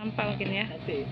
nampak mungkin ya. Nanti